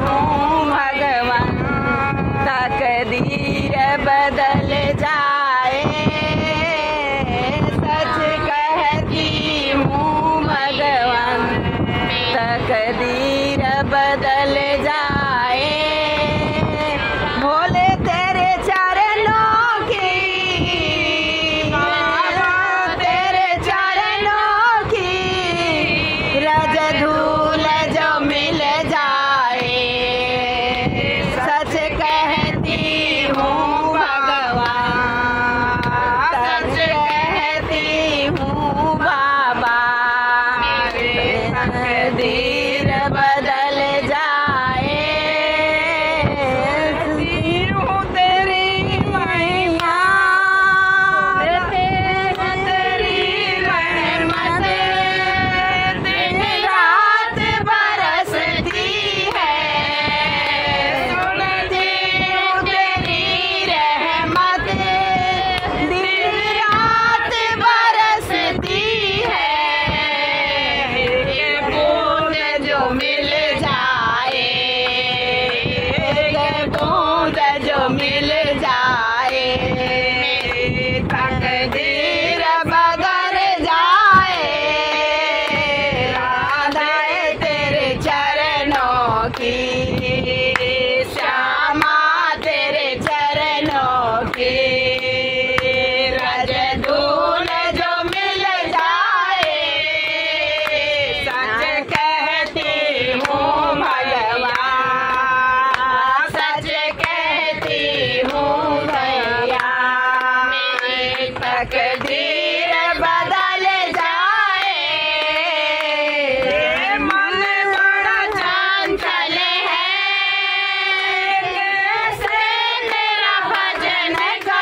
home. Amen. and let.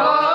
하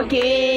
Okay.